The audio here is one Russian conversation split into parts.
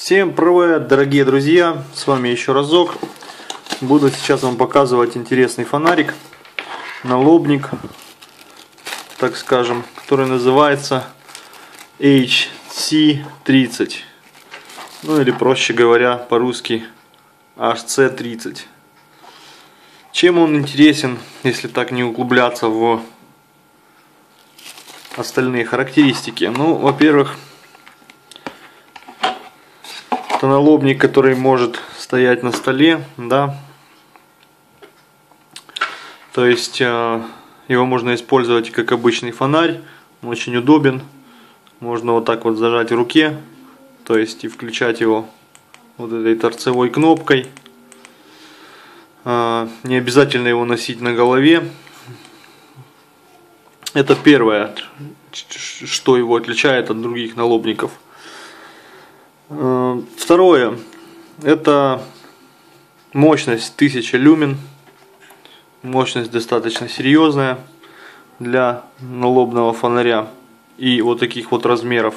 Всем привет, дорогие друзья! С вами еще разок. Буду сейчас вам показывать интересный фонарик, налобник, так скажем, который называется HC30. Ну или проще говоря, по-русски HC30. Чем он интересен, если так не углубляться в остальные характеристики? Ну, во-первых, налобник, который может стоять на столе, да. То есть э, его можно использовать как обычный фонарь, он очень удобен. Можно вот так вот зажать в руке, то есть и включать его вот этой торцевой кнопкой. Э, не обязательно его носить на голове. Это первое, что его отличает от других налобников. Э, второе, это мощность 1000 люмен. Мощность достаточно серьезная для налобного фонаря и вот таких вот размеров.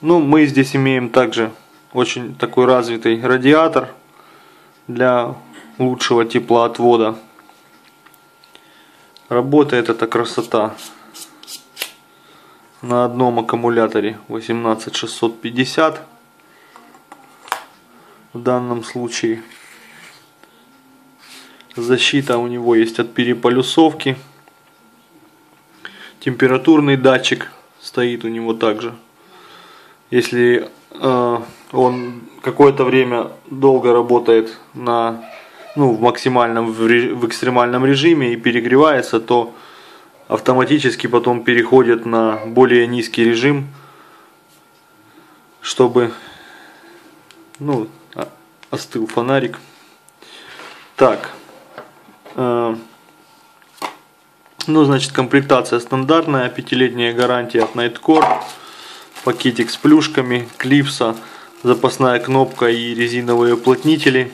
Ну, мы здесь имеем также очень такой развитый радиатор для лучшего теплоотвода. Работает эта красота на одном аккумуляторе 18650 в данном случае защита у него есть от переполюсовки. Температурный датчик стоит у него также. Если э, он какое-то время долго работает на ну, в максимальном в, в экстремальном режиме и перегревается то автоматически потом переходит на более низкий режим, чтобы ну, остыл фонарик. Так, э, ну, значит, комплектация стандартная, пятилетняя гарантия от Nightcore, пакетик с плюшками, клипса, запасная кнопка и резиновые уплотнители,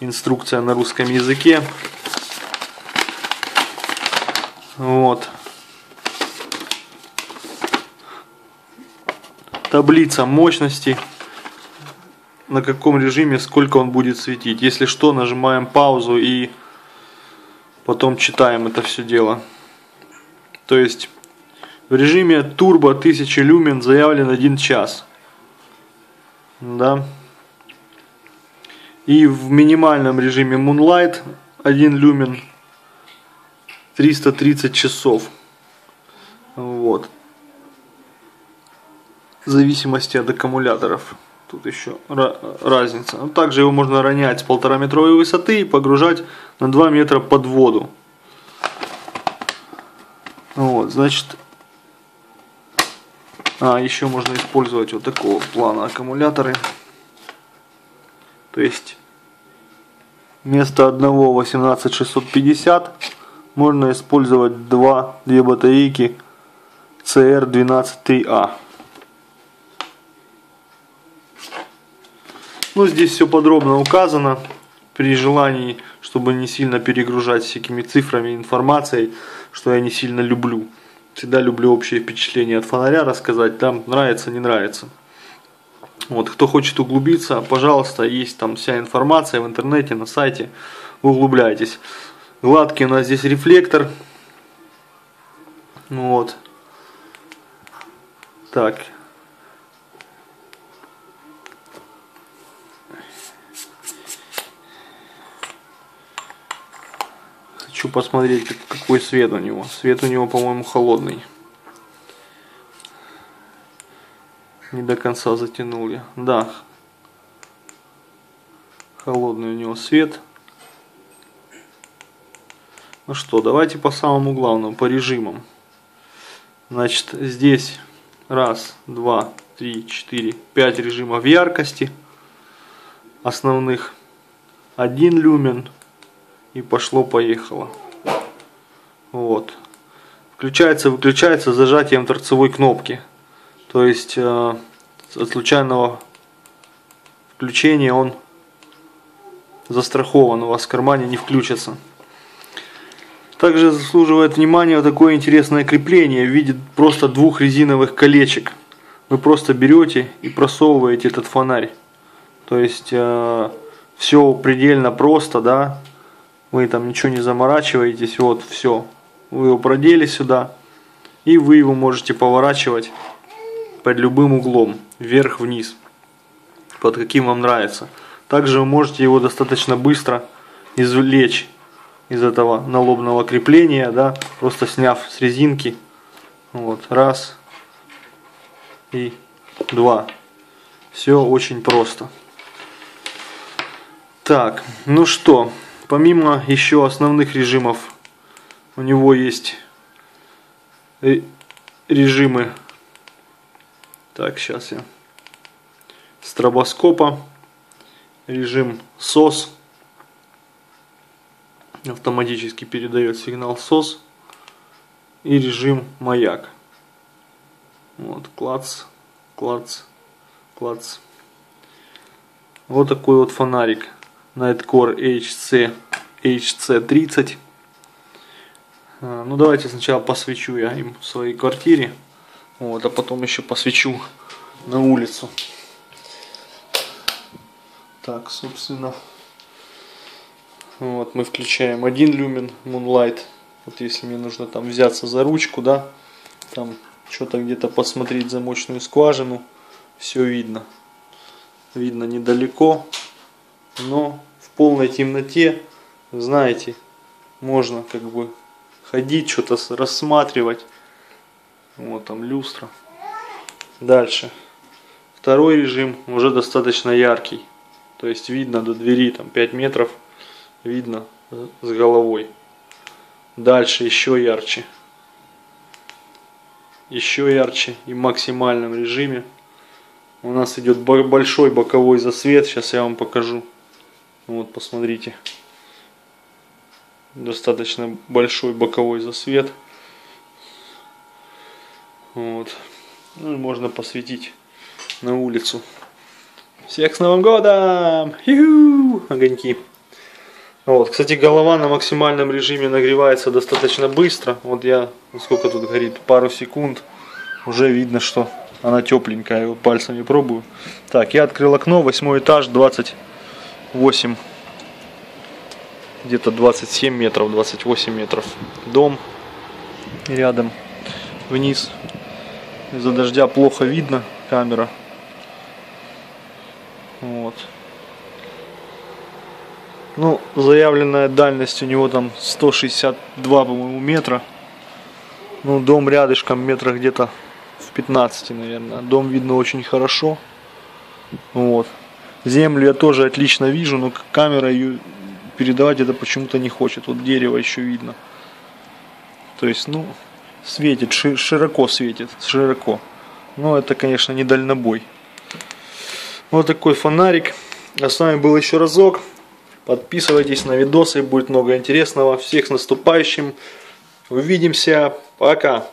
инструкция на русском языке. Вот. Таблица мощности. На каком режиме сколько он будет светить. Если что, нажимаем паузу и потом читаем это все дело. То есть в режиме турбо 1000 люмен заявлен 1 час. Да. И в минимальном режиме Moonlight 1 люмен 330 часов. Вот. В зависимости от аккумуляторов. Тут еще разница. Ну, также его можно ронять с полтора метровой высоты и погружать на 2 метра под воду. Вот, значит, а, еще можно использовать вот такого плана аккумуляторы. То есть, вместо одного 18650 можно использовать два, две батарейки CR12A. Ну, здесь все подробно указано. При желании, чтобы не сильно перегружать всякими цифрами информацией, что я не сильно люблю. Всегда люблю общее впечатление от фонаря рассказать, там нравится, не нравится. Вот, кто хочет углубиться, пожалуйста, есть там вся информация в интернете, на сайте, углубляйтесь. Гладкий у нас здесь рефлектор. Вот. Так. Хочу посмотреть, какой свет у него. Свет у него, по-моему, холодный. Не до конца затянул я. Да. Холодный у него свет. Ну что, давайте по самому главному, по режимам. Значит, здесь раз, два, три, четыре, пять режимов яркости основных. Один люмен и пошло-поехало. Вот. Включается, выключается зажатием торцевой кнопки. То есть э, от случайного включения он застрахован, у вас в кармане не включится. Также заслуживает внимания такое интересное крепление в виде просто двух резиновых колечек вы просто берете и просовываете этот фонарь. То есть э, все предельно просто, да. Вы там ничего не заморачиваетесь, вот все. Вы его продели сюда, и вы его можете поворачивать под любым углом, вверх-вниз, под каким вам нравится. Также вы можете его достаточно быстро извлечь из этого налобного крепления, да, просто сняв с резинки. Вот, раз и два. Все очень просто. Так, ну что, помимо еще основных режимов, у него есть режимы. Так, сейчас я. Стробоскопа, режим SOS, автоматически передает сигнал SOS и режим маяк. Вот, клац, клац, клац. Вот такой вот фонарик Nightcore HC HC30. А, ну давайте сначала посвечу я им в своей квартире. Вот, а потом еще посвечу на улицу. Так, собственно, вот мы включаем один люмен Moonlight. Вот если мне нужно там взяться за ручку, да, там что-то где-то посмотреть замочную скважину, все видно. Видно недалеко, но в полной темноте, знаете, можно как бы ходить, что-то рассматривать. Вот там люстра. Дальше. Второй режим уже достаточно яркий. То есть видно до двери там 5 метров. Видно с головой. Дальше еще ярче. Еще ярче и в максимальном режиме. У нас идет большой боковой засвет. Сейчас я вам покажу. Вот посмотрите достаточно большой боковой засвет. Вот. Ну и можно посветить на улицу. Всех с Новым годом! Ю-ху! Огоньки. Вот, кстати, голова на максимальном режиме нагревается достаточно быстро. Вот я, сколько тут горит, пару секунд. Уже видно, что она тепленькая. Я вот пальцами пробую. Так, я открыл окно, восьмой этаж, 28 где-то 27 метров, 28 метров. Дом рядом, вниз. Из-за дождя плохо видно камера. Вот. Ну, заявленная дальность у него там 162, по-моему, метра. Ну, дом рядышком метрах где-то в 15, наверное. Дом видно очень хорошо. Вот. Землю я тоже отлично вижу, но камера ее передавать это почему-то не хочет. Вот дерево еще видно. То есть, ну, светит, широко светит, широко. Но это, конечно, не дальнобой. Вот такой фонарик. А с вами был еще разок. Подписывайтесь на видосы, будет много интересного. Всех с наступающим. Увидимся. Пока.